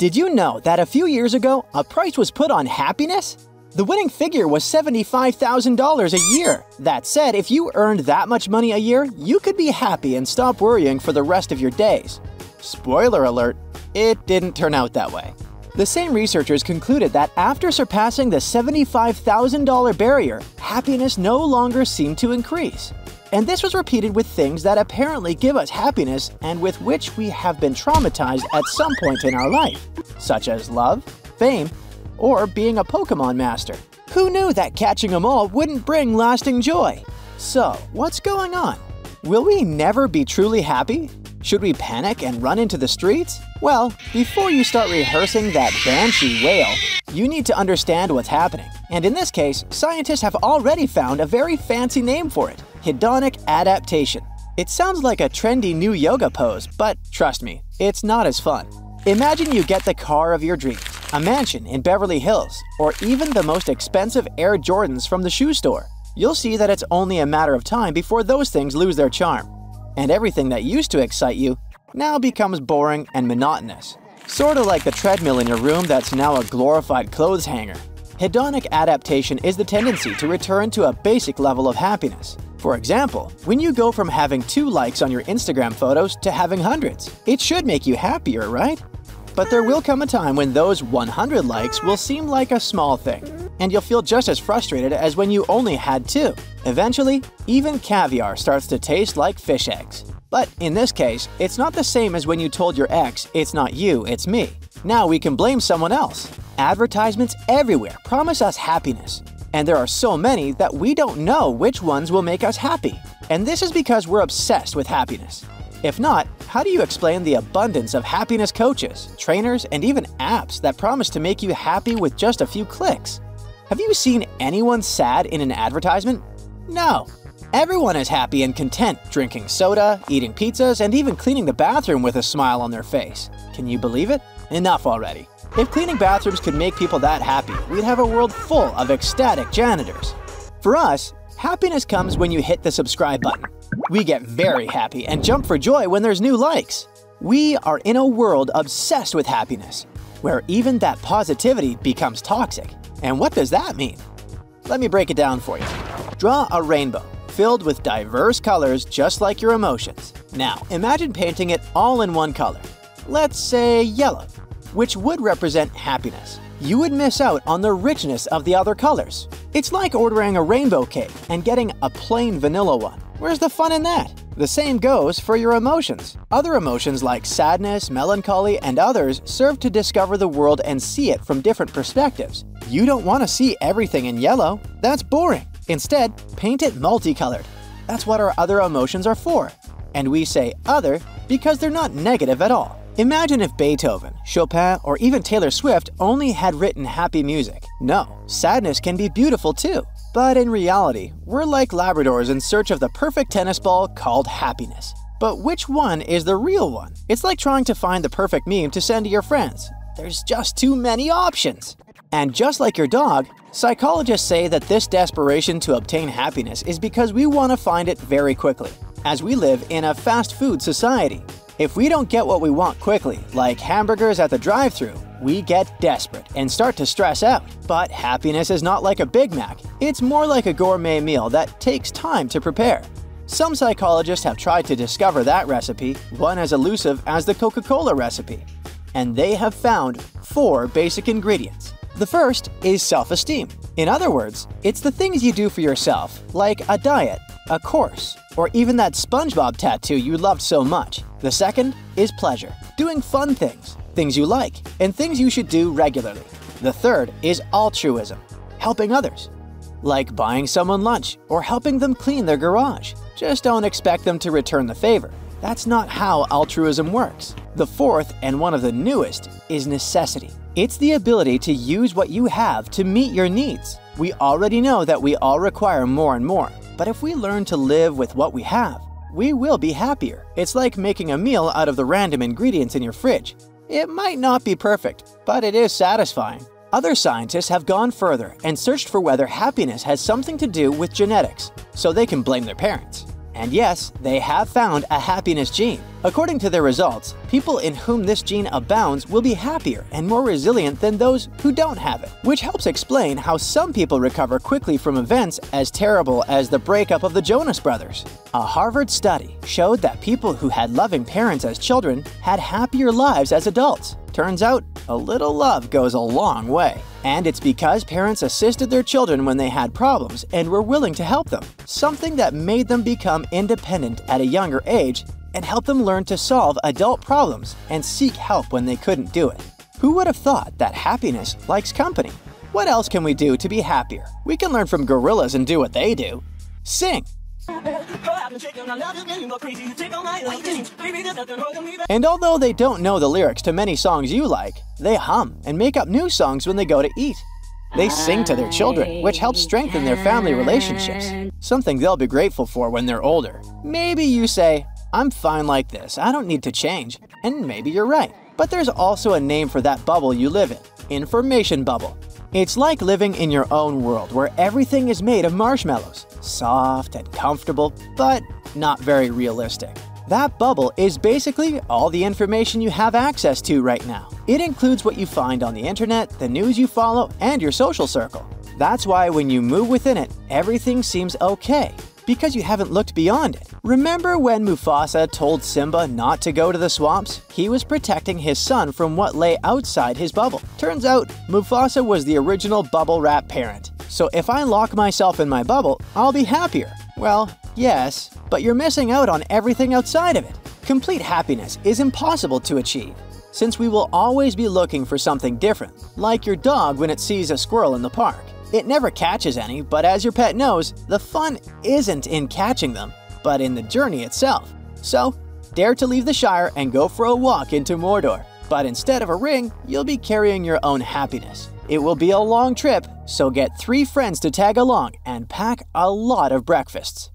Did you know that a few years ago, a price was put on happiness? The winning figure was $75,000 a year. That said, if you earned that much money a year, you could be happy and stop worrying for the rest of your days. Spoiler alert, it didn't turn out that way. The same researchers concluded that after surpassing the $75,000 barrier, happiness no longer seemed to increase. And this was repeated with things that apparently give us happiness and with which we have been traumatized at some point in our life, such as love, fame, or being a Pokemon master. Who knew that catching them all wouldn't bring lasting joy? So, what's going on? Will we never be truly happy? Should we panic and run into the streets? Well, before you start rehearsing that banshee wail, you need to understand what's happening. And in this case, scientists have already found a very fancy name for it hedonic adaptation. It sounds like a trendy new yoga pose, but trust me, it's not as fun. Imagine you get the car of your dreams, a mansion in Beverly Hills, or even the most expensive Air Jordans from the shoe store. You'll see that it's only a matter of time before those things lose their charm. And everything that used to excite you now becomes boring and monotonous. Sorta like the treadmill in your room that's now a glorified clothes hanger. Hedonic adaptation is the tendency to return to a basic level of happiness. For example, when you go from having two likes on your Instagram photos to having hundreds, it should make you happier, right? But there will come a time when those 100 likes will seem like a small thing, and you'll feel just as frustrated as when you only had two. Eventually, even caviar starts to taste like fish eggs. But in this case, it's not the same as when you told your ex, it's not you, it's me. Now we can blame someone else. Advertisements everywhere promise us happiness, and there are so many that we don't know which ones will make us happy. And this is because we're obsessed with happiness. If not, how do you explain the abundance of happiness coaches, trainers, and even apps that promise to make you happy with just a few clicks? Have you seen anyone sad in an advertisement? No. Everyone is happy and content drinking soda, eating pizzas, and even cleaning the bathroom with a smile on their face. Can you believe it? Enough already. If cleaning bathrooms could make people that happy, we'd have a world full of ecstatic janitors. For us, happiness comes when you hit the subscribe button. We get very happy and jump for joy when there's new likes. We are in a world obsessed with happiness, where even that positivity becomes toxic. And what does that mean? Let me break it down for you. Draw a rainbow filled with diverse colors just like your emotions. Now, imagine painting it all in one color. Let's say yellow which would represent happiness. You would miss out on the richness of the other colors. It's like ordering a rainbow cake and getting a plain vanilla one. Where's the fun in that? The same goes for your emotions. Other emotions like sadness, melancholy, and others serve to discover the world and see it from different perspectives. You don't want to see everything in yellow. That's boring. Instead, paint it multicolored. That's what our other emotions are for. And we say other because they're not negative at all. Imagine if Beethoven, Chopin, or even Taylor Swift only had written happy music. No, sadness can be beautiful too. But in reality, we're like Labradors in search of the perfect tennis ball called happiness. But which one is the real one? It's like trying to find the perfect meme to send to your friends. There's just too many options. And just like your dog, psychologists say that this desperation to obtain happiness is because we want to find it very quickly, as we live in a fast food society. If we don't get what we want quickly, like hamburgers at the drive thru we get desperate and start to stress out. But happiness is not like a Big Mac, it's more like a gourmet meal that takes time to prepare. Some psychologists have tried to discover that recipe, one as elusive as the Coca Cola recipe. And they have found four basic ingredients. The first is self esteem. In other words, it's the things you do for yourself, like a diet, a course, or even that SpongeBob tattoo you loved so much. The second is pleasure, doing fun things, things you like, and things you should do regularly. The third is altruism, helping others, like buying someone lunch or helping them clean their garage. Just don't expect them to return the favor. That's not how altruism works. The fourth, and one of the newest, is necessity. It's the ability to use what you have to meet your needs. We already know that we all require more and more, but if we learn to live with what we have, we will be happier. It's like making a meal out of the random ingredients in your fridge. It might not be perfect, but it is satisfying. Other scientists have gone further and searched for whether happiness has something to do with genetics, so they can blame their parents. And yes, they have found a happiness gene. According to their results, people in whom this gene abounds will be happier and more resilient than those who don't have it, which helps explain how some people recover quickly from events as terrible as the breakup of the Jonas Brothers. A Harvard study showed that people who had loving parents as children had happier lives as adults. Turns out, a little love goes a long way. And it's because parents assisted their children when they had problems and were willing to help them, something that made them become independent at a younger age and help them learn to solve adult problems and seek help when they couldn't do it. Who would have thought that happiness likes company? What else can we do to be happier? We can learn from gorillas and do what they do. Sing! And although they don't know the lyrics to many songs you like, they hum and make up new songs when they go to eat. They sing to their children, which helps strengthen their family relationships, something they'll be grateful for when they're older. Maybe you say, I'm fine like this, I don't need to change. And maybe you're right. But there's also a name for that bubble you live in information bubble. It's like living in your own world where everything is made of marshmallows, soft and comfortable, but not very realistic. That bubble is basically all the information you have access to right now. It includes what you find on the internet, the news you follow, and your social circle. That's why when you move within it, everything seems okay because you haven't looked beyond it. Remember when Mufasa told Simba not to go to the swamps? He was protecting his son from what lay outside his bubble. Turns out, Mufasa was the original bubble wrap parent. So if I lock myself in my bubble, I'll be happier. Well, yes, but you're missing out on everything outside of it. Complete happiness is impossible to achieve, since we will always be looking for something different, like your dog when it sees a squirrel in the park. It never catches any, but as your pet knows, the fun isn't in catching them, but in the journey itself. So, dare to leave the Shire and go for a walk into Mordor. But instead of a ring, you'll be carrying your own happiness. It will be a long trip, so get three friends to tag along and pack a lot of breakfasts.